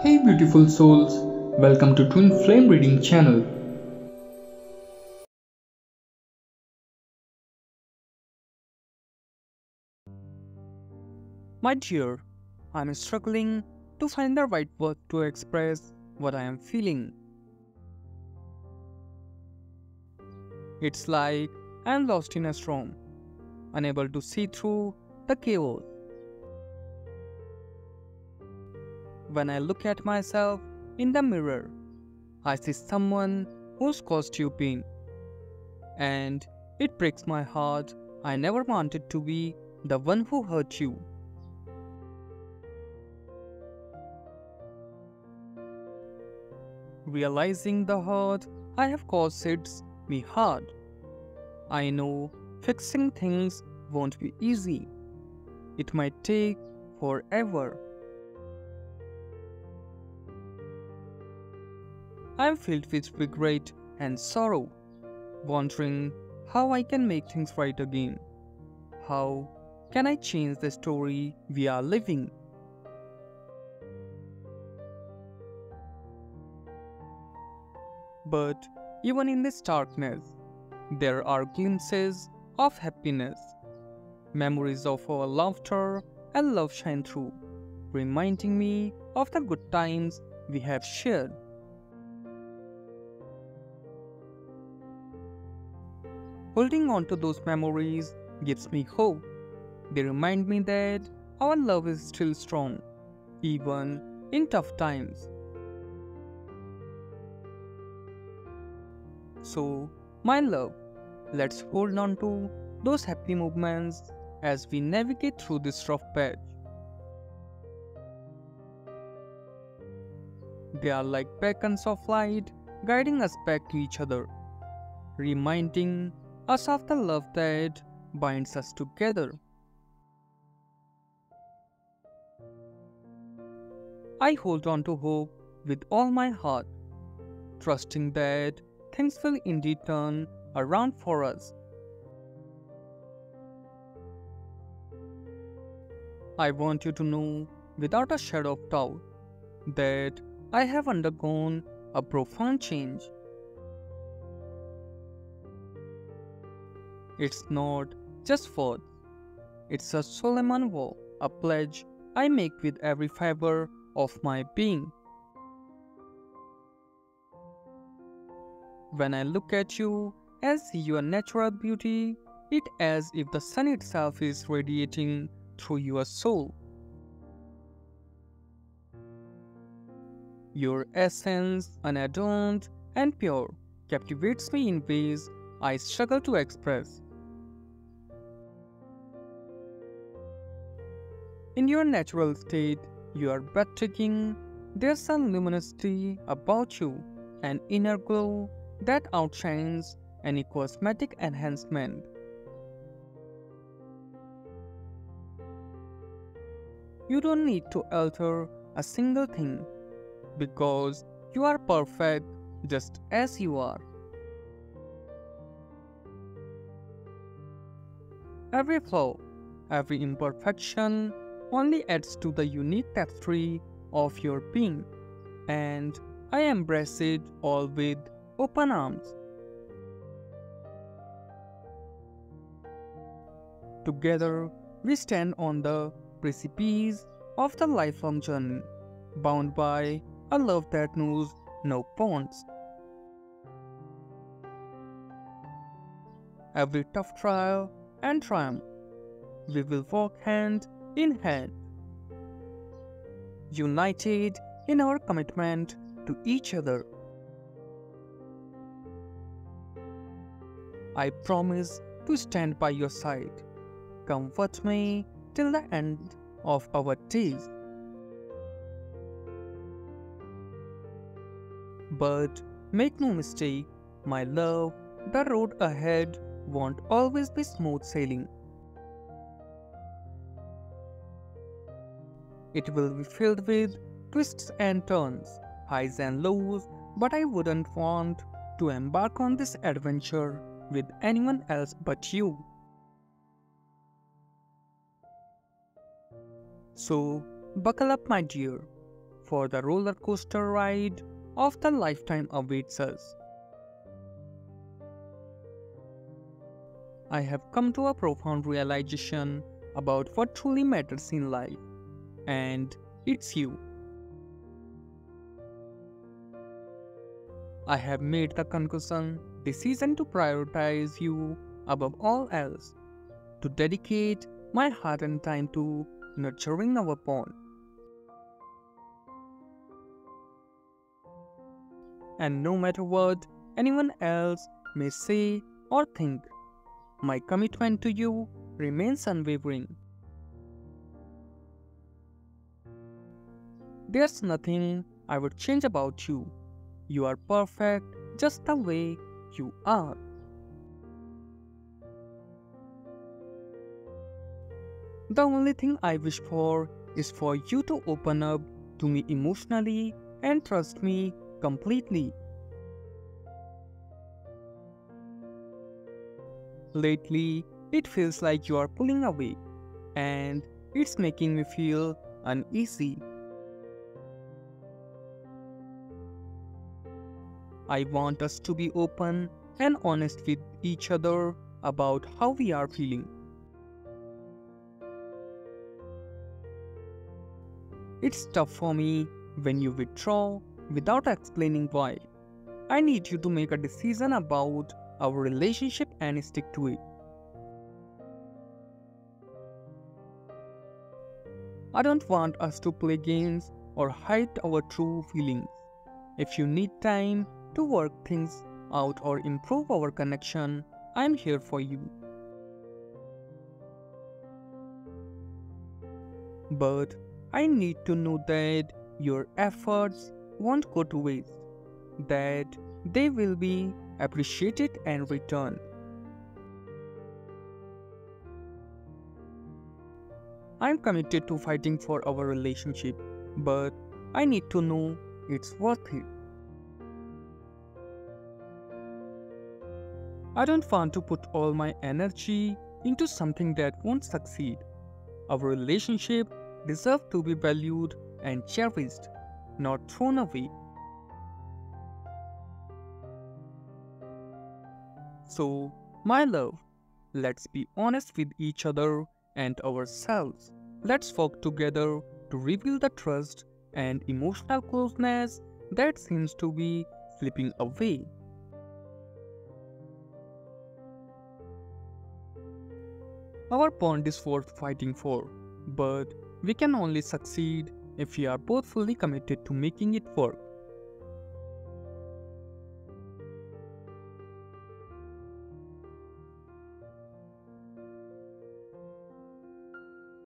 Hey beautiful souls, welcome to Twin Flame Reading channel. My dear, I am struggling to find the right word to express what I am feeling. It's like I am lost in a storm, unable to see through the chaos. When I look at myself in the mirror, I see someone who's caused you pain. And it breaks my heart. I never wanted to be the one who hurt you. Realizing the hurt I have caused hits me hard. I know fixing things won't be easy. It might take forever. I am filled with regret and sorrow, wondering how I can make things right again. How can I change the story we are living? But even in this darkness, there are glimpses of happiness. Memories of our laughter and love shine through, reminding me of the good times we have shared. Holding on to those memories gives me hope. They remind me that our love is still strong, even in tough times. So, my love, let's hold on to those happy moments as we navigate through this rough patch. They are like beacons of light guiding us back to each other, reminding us of the love that binds us together. I hold on to hope with all my heart, trusting that things will indeed turn around for us. I want you to know without a shadow of doubt that I have undergone a profound change. It's not just words, it's a solemn vow, a pledge I make with every fiber of my being. When I look at you see your natural beauty, it as if the sun itself is radiating through your soul. Your essence, unadorned and pure, captivates me in ways I struggle to express. In your natural state, you are breathtaking. There's some luminosity about you, an inner glow that outshines any cosmetic enhancement. You don't need to alter a single thing because you are perfect just as you are. Every flaw, every imperfection only adds to the unique tapestry of your being, and I embrace it all with open arms. Together, we stand on the precipice of the lifelong journey, bound by a love that knows no bonds. Every tough trial and triumph, we will walk hand in hand, united in our commitment to each other. I promise to stand by your side. Comfort me till the end of our days. But make no mistake, my love, the road ahead won't always be smooth sailing. It will be filled with twists and turns, highs and lows, but I wouldn't want to embark on this adventure with anyone else but you. So, buckle up, my dear, for the roller coaster ride of the lifetime awaits us. I have come to a profound realization about what truly matters in life, and it's you. I have made the conclusion decision to prioritize you above all else, to dedicate my heart and time to nurturing our bond. And no matter what anyone else may say or think, my commitment to you remains unwavering. There's nothing I would change about you. You are perfect just the way you are. The only thing I wish for is for you to open up to me emotionally and trust me completely. Lately, it feels like you are pulling away, and it's making me feel uneasy. I want us to be open and honest with each other about how we are feeling. It's tough for me when you withdraw without explaining why. I need you to make a decision about our relationship and stick to it. I don't want us to play games or hide our true feelings. If you need time to work things out or improve our connection, I'm here for you. But I need to know that your efforts won't go to waste, that they will be appreciated and returned. I'm committed to fighting for our relationship, but I need to know it's worth it. I don't want to put all my energy into something that won't succeed. Our relationship deserves to be valued and cherished, not thrown away. So, my love, let's be honest with each other and ourselves. Let's work together to rebuild the trust and emotional closeness that seems to be slipping away. Our bond is worth fighting for, but we can only succeed if we are both fully committed to making it work.